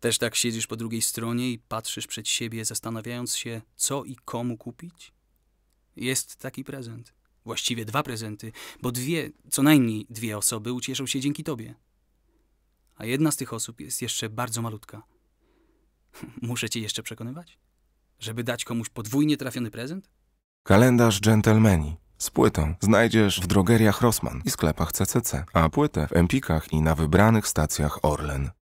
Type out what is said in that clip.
Też tak siedzisz po drugiej stronie i patrzysz przed siebie, zastanawiając się, co i komu kupić? Jest taki prezent. Właściwie dwa prezenty, bo dwie, co najmniej dwie osoby ucieszą się dzięki tobie. A jedna z tych osób jest jeszcze bardzo malutka. Muszę cię jeszcze przekonywać? Żeby dać komuś podwójnie trafiony prezent? Kalendarz Gentlemani z płytą znajdziesz w drogeriach Rossmann i sklepach CCC, a płytę w Empikach i na wybranych stacjach Orlen.